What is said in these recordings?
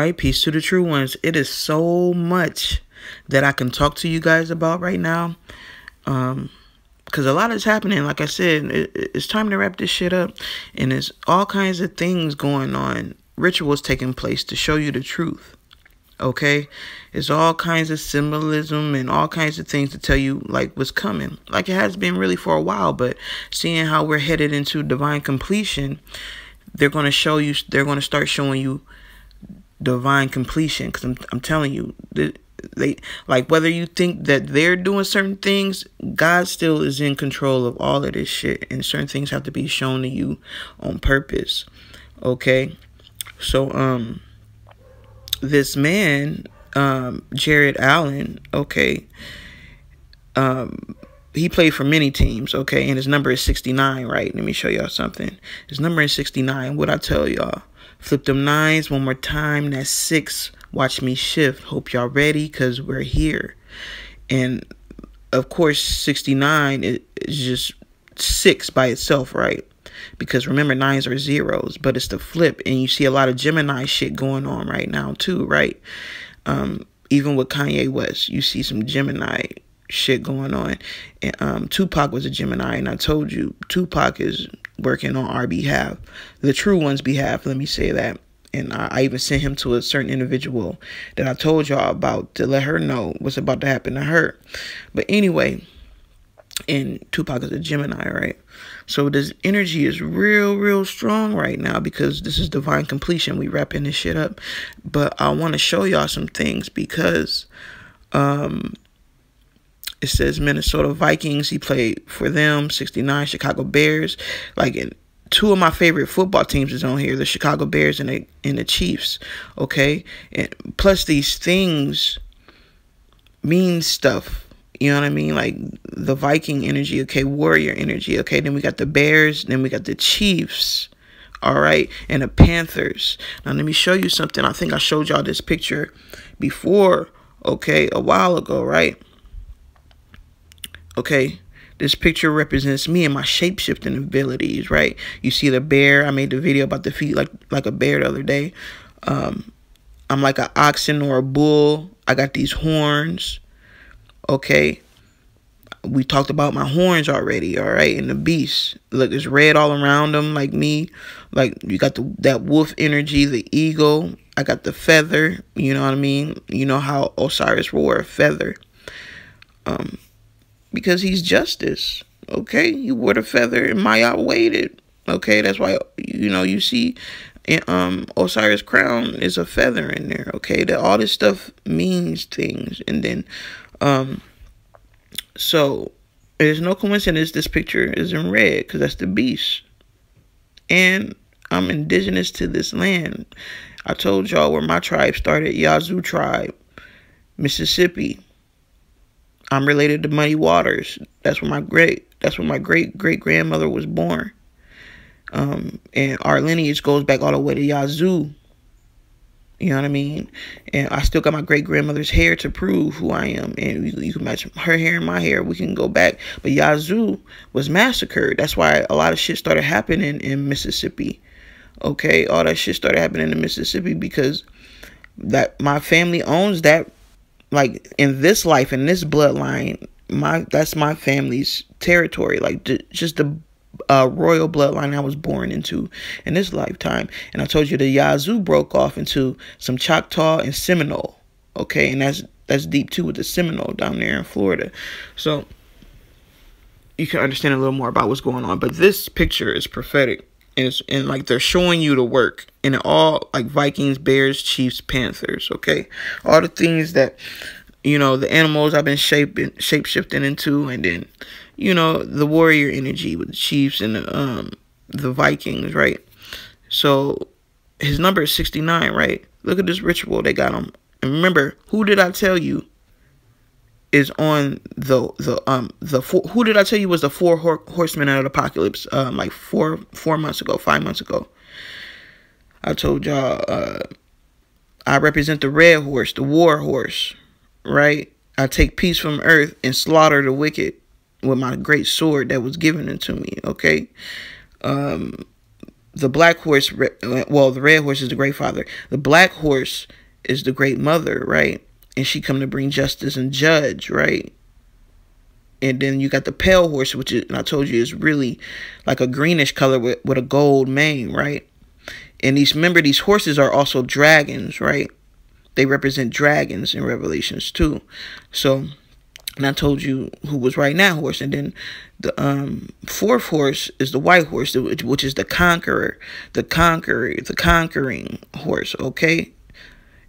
right, peace to the true ones. It is so much that I can talk to you guys about right now. Um, because a lot is happening. Like I said, it, it's time to wrap this shit up, and there's all kinds of things going on, rituals taking place to show you the truth. Okay, it's all kinds of symbolism and all kinds of things to tell you like what's coming, like it has been really for a while. But seeing how we're headed into divine completion, they're going to show you. They're going to start showing you divine completion. Because I'm, I'm telling you, they like whether you think that they're doing certain things god still is in control of all of this shit and certain things have to be shown to you on purpose okay so um this man um jared allen okay um he played for many teams, okay, and his number is 69, right? Let me show y'all something. His number is 69. What I tell y'all? Flip them nines one more time. That's six. Watch me shift. Hope y'all ready because we're here. And of course, 69 is just six by itself, right? Because remember, nines are zeros, but it's the flip. And you see a lot of Gemini shit going on right now, too, right? Um, even with Kanye West, you see some Gemini shit going on. And um, Tupac was a Gemini, and I told you Tupac is working on our behalf, the true one's behalf. Let me say that and I, I, even sent him to a certain individual that I told y'all about to let her know what's about to happen to her. But anyway, and Tupac is a Gemini, right? So this energy is real, real strong right now because this is divine completion. We wrapping this shit up. But I want to show y'all some things because um it says Minnesota Vikings. He played for them, 69 Chicago Bears. Like in two of my favorite football teams is on here the chicago bears and the and the chiefs okay? And plus these things mean stuff you know what i mean? Like the viking energy okay warrior energy okay? Then we got the bears then we got the chiefs all right? And the panthers. Now let me show you something. I think i showed y'all this picture before okay a while ago right okay this picture represents me and my shape-shifting abilities, right? You see the bear. I made the video about the feet like like a bear the other day. Um, I'm like an oxen or a bull. I got these horns. Okay. We talked about my horns already, all right? And the beast. Look, it's red all around them like me. Like you got the that wolf energy, the eagle. I got the feather, you know what I mean? You know how Osiris wore a feather. Um because he's justice. Okay, you wore the feather and Ma'at waited. Okay, that's why you know you see um Osiris crown is a feather in there. Okay, that all this stuff means things, and then um so there's no coincidence this picture is in red because that's the beast, and I'm indigenous to this land. I told y'all where my tribe started, Yazoo tribe, Mississippi. I'm related to Muddy Waters. That's where my great that's where my great great grandmother was born. Um, and our lineage goes back all the way to Yazoo. You know what I mean? And I still got my great grandmother's hair to prove who I am. And you, you, can match her hair and my hair. We can go back. But Yazoo was massacred. That's why a lot of shit started happening in Mississippi. Okay? All that shit started happening in Mississippi because that my family owns that like in this life in this bloodline my that's my family's territory like just the uh, royal bloodline I was born into in this lifetime. And I told you the Yazoo broke off into some Choctaw and Seminole. Okay, and that's that's deep too with the Seminole down there in Florida. So you can understand a little more about what's going on. But this picture is prophetic and it's and like they're showing you the work and all like Vikings, Bears, Chiefs, Panthers, okay? All the things that you know, the animals I've been shaping shape shifting into and then you know, the warrior energy with the Chiefs and the um the Vikings, right? So his number is 69, right? Look at this ritual they got him. And remember, who did I tell you is on the the um the four, who did I tell you was the four horsemen out of the apocalypse um like four four months ago five months ago. I told y'all uh I represent the red horse, the war horse, right? I take peace from earth and slaughter the wicked with my great sword that was given unto me. Okay, um, the black horse, well, the red horse is the great father. The black horse is the great mother, right? And she come to bring justice and judge, right? And then you got the pale horse, which is, I told you is really like a greenish color with, with a gold mane, right? And these, remember, these horses are also dragons, right? They represent dragons in Revelations too. So, and I told you who was riding that horse. And then the um, fourth horse is the white horse, which is the conqueror, the conqueror, the conquering horse, okay?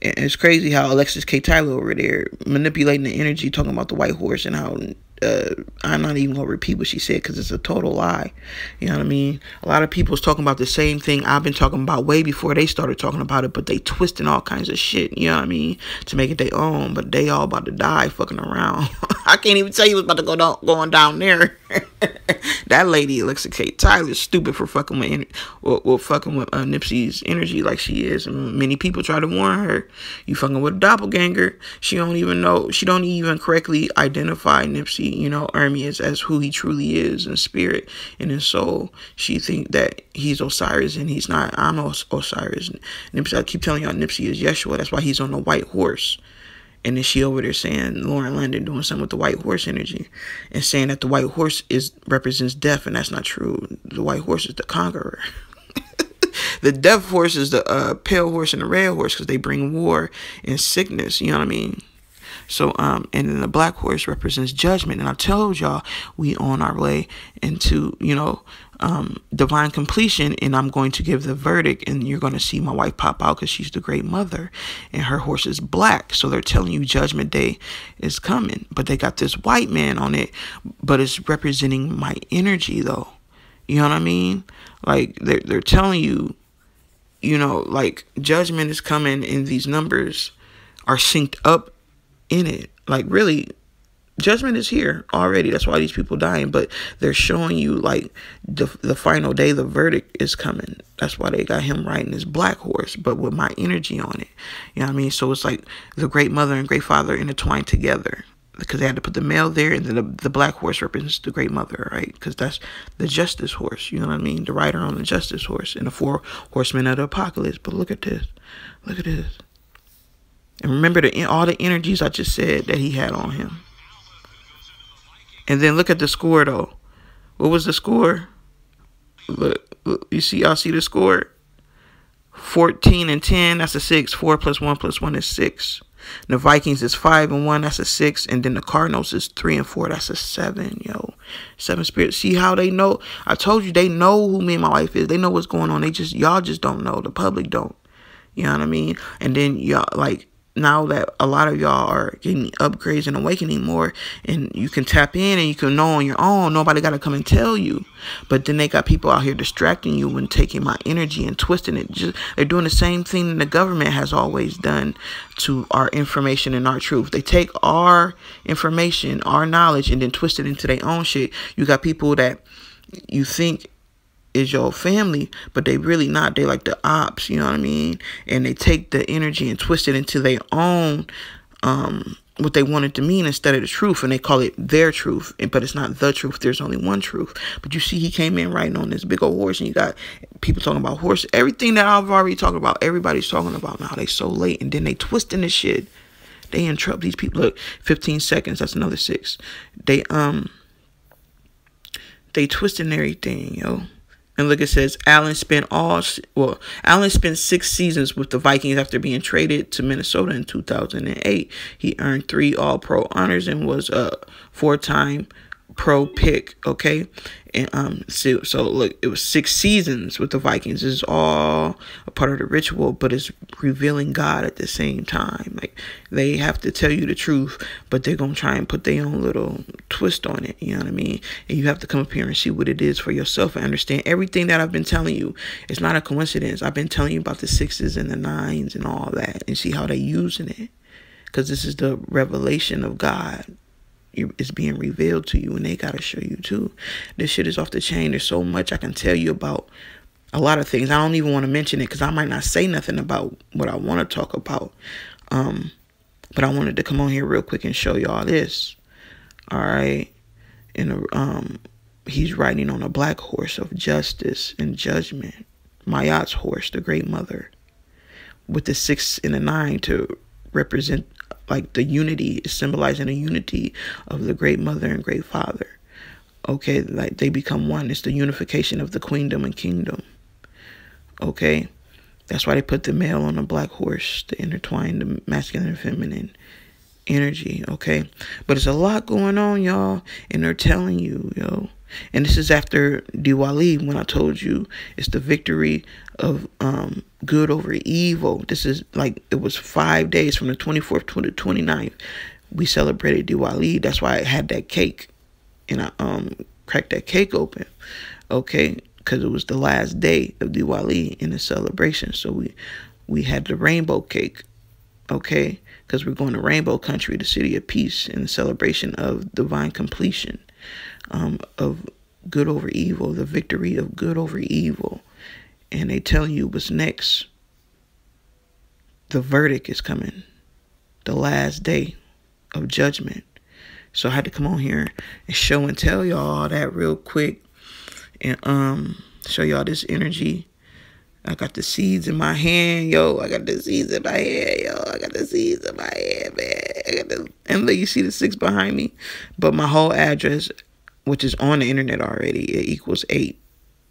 And it's crazy how Alexyss K. Tylor over there manipulating the energy, talking about the white horse and how uh, I'm not even gonna repeat what she said because it's a total lie. You know what I mean? A lot of people's talking about the same thing I've been talking about way before they started talking about it, but they twisting all kinds of shit. You know what I mean? To make it their own, but they all about to die fucking around. I can't even tell you what's about to go down, going down there. that lady, Alexyss K. Tylor, stupid for fucking with, well, fucking with uh, Nipsey's energy like she is. And many people try to warn her, you fucking with a doppelganger. She don't even know. She don't even correctly identify Nipsey, you know, Ermias as who he truly is in spirit and in soul. She think that he's Osiris and he's not. I'm Osiris. Nipsey, I keep telling y'all, Nipsey is Yeshua. That's why he's on the white horse. And then she over there saying Lauren London doing something with the white horse energy and saying that the white horse is represents death and that's not true. The white horse is the conqueror. the death horse is the uh, pale horse and the red horse because they bring war and sickness. You know what I mean? So, um, and then the black horse represents judgment. And I told y'all we on our way into, you know, um, divine completion, and I'm going to give the verdict, and you're going to see my wife pop out because she's the great mother, and her horse is black. So they're telling you Judgment Day is coming, but they got this white man on it, but it's representing my energy, though. You know what I mean? Like they're they're telling you, you know, like judgment is coming, and these numbers are synced up in it. Like really, judgment is here already. That's why these people dying. But they're showing you like the the final day, the verdict is coming. That's why they got him riding his black horse, but with my energy on it. You know what I mean? So it's like the great mother and great father intertwined together. Because they had to put the male there, and then the, the black horse represents the great mother, right? Because that's the justice horse, you know what I mean? The rider on the justice horse, and the four horsemen of the apocalypse. But look at this. Look at this. And remember the all the energies I just said that he had on him. And then look at the score though. What was the score? Look, look you see, y'all see the score? 14 and 10, that's a 6. 4 plus 1 plus 1 is 6. The Vikings is 5 and 1, that's a 6. And then the Cardinals is 3 and 4, that's a 7, yo. Seven spirits. See how they know? I told you they know who me and my wife is. They know what's going on. They just, y'all just don't know. The public don't. You know what I mean? And then y'all, like, now that a lot of y'all are getting upgrades and awakening more and you can tap in and you can know on your own nobody got to come and tell you. But then they got people out here distracting you and taking my energy and twisting it. Just they're doing the same thing the government has always done to our information and our truth. They take our information our knowledge and then twist it into their own shit. You got people that you think is your family, but they really not. They like the ops, you know what I mean? And they take the energy and twist it into their own um what they want it to mean instead of the truth and they call it their truth but it's not the truth. There's only one truth. But you see he came in riding on this big old horse and you got people talking about horse everything that i've already talked about everybody's talking about now they so late and then they twisting the shit. They interrupt these people look 15 seconds that's another six. They um they twisting everything yo and look, it says Allen spent all well. Allen spent six seasons with the Vikings after being traded to Minnesota in 2008. He earned three All Pro honors and was a four-time Pro pick. Okay, and um, so, so look, it was six seasons with the Vikings. This is all a part of the ritual, but it's revealing God at the same time. Like they have to tell you the truth, but they're gonna try and put their own little twist on it. You know what I mean? And you have to come up here and see what it is for yourself and understand everything that I've been telling you. It's not a coincidence. I've been telling you about the sixes and the nines and all that, and see how they're using it, because this is the revelation of God it's being revealed to you and they got to show you too. This shit is off the chain. There's so much I can tell you about a lot of things. I don't even want to mention it because I might not say nothing about what I want to talk about. Um, but I wanted to come on here real quick and show y'all this. All right. And um, he's riding on a black horse of justice and judgment. Ma'at's horse, the great mother, with the six and the nine to represent like the unity, is symbolizing the unity of the great mother and great father. Okay, like they become one. It's the unification of the queendom and kingdom. Okay, that's why they put the male on the black horse to intertwine the masculine and feminine energy. Okay, but it's a lot going on, y'all, and they're telling you, yo. And this is after Diwali when I told you it's the victory of um, good over evil. This is like it was five days from the 24th to the 29th. We celebrated Diwali. That's why I had that cake and I um cracked that cake open, okay, because it was the last day of Diwali in the celebration. So we we had the rainbow cake, okay, because we're going to Rainbow Country, the city of peace, in the celebration of divine completion, um, of good over evil, the victory of good over evil, and they tell you what's next. The verdict is coming, the last day of judgment. So I had to come on here and show and tell y'all that real quick and um show y'all this energy. I got the seeds in my hand, yo. I got the seeds in my hand, yo. I got the seeds in my hand, man. The and look, you see the six behind me. But my whole address, which is on the internet already, it equals eight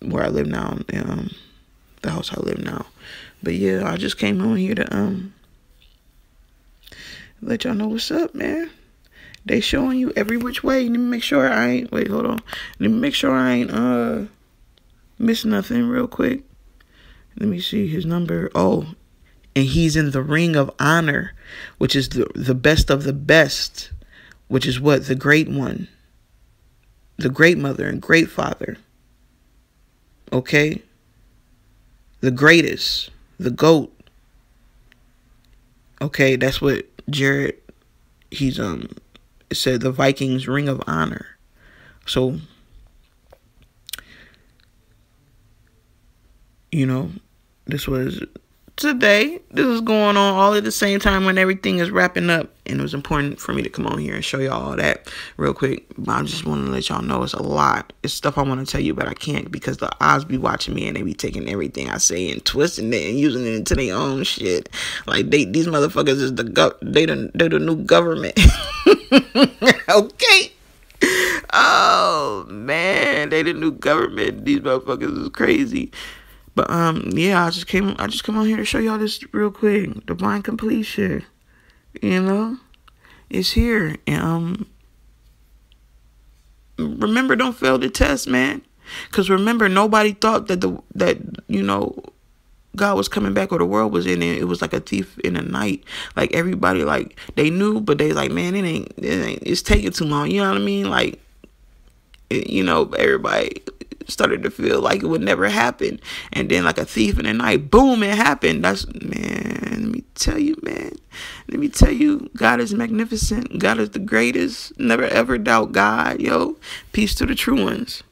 where I live now. Um the house I live now. But yeah, I just came on here to um let y'all know what's up, man. They showing you every which way. Let me make sure I ain't wait, hold on. Let me make sure I ain't uh miss nothing real quick. Let me see his number. Oh, and he's in the ring of honor, which is the the best of the best, which is what the great one, the great mother and great father. Okay? The greatest, the goat. Okay, that's what Jared he's um said the Vikings Ring of Honor. So, you know, this was today. This is going on all at the same time when everything is wrapping up. And it was important for me to come on here and show y'all all that real quick. I just want to let y'all know it's a lot. It's stuff I want to tell you, but I can't because the eyes be watching me and they be taking everything I say and twisting it and using it into their own shit. Like they these motherfuckers is the go they the they the new government. okay. Oh man, they the new government. These motherfuckers is crazy. But um, yeah, I just came. I just come on here to show y'all this real quick. Divine completion. You know, it's here. And um, remember, don't fail the test, man. Cause remember, nobody thought that the that you know God was coming back or the world was in it. It was like a thief in the night. Like everybody, like they knew, but they like, man, it ain't, it ain't. It's taking too long. You know what I mean? Like, it, you know, everybody started to feel like it would never happen. And then like a thief in the night, boom, it happened. That's man, let me tell you, man. Let me tell you, God is magnificent. God is the greatest. Never ever doubt God, yo. Peace to the true ones.